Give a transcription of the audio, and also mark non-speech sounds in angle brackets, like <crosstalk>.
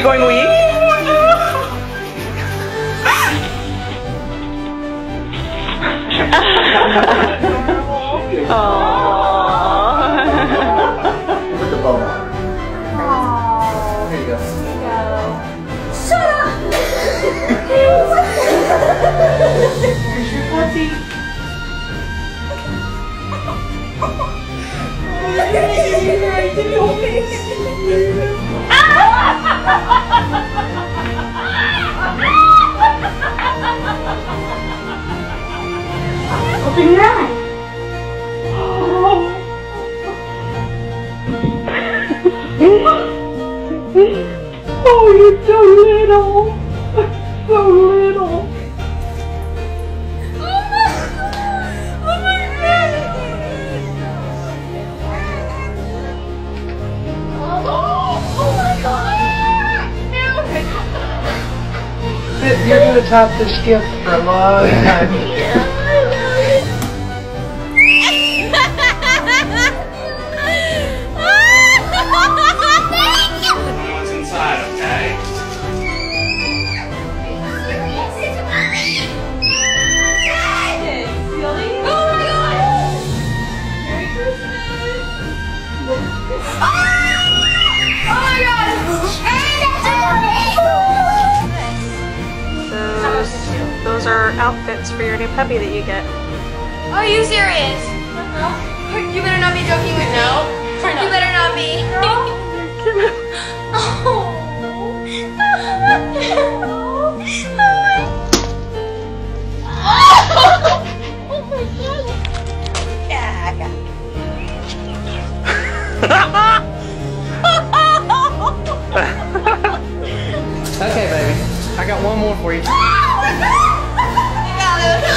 you going weak? <laughs> Aww. There you go. Shut up! Here's your puppy. Open your Oh, you're so little. So little. Oh my god! Oh my god! Oh my god! You're gonna top this gift for a long time. <laughs> outfits for your new puppy that you get. Are you serious? Uh-huh. You better not be joking with me. No. You better not be. Oh <laughs> Oh my god Haha <laughs> Okay, baby. I got one more for you. <laughs> Baby.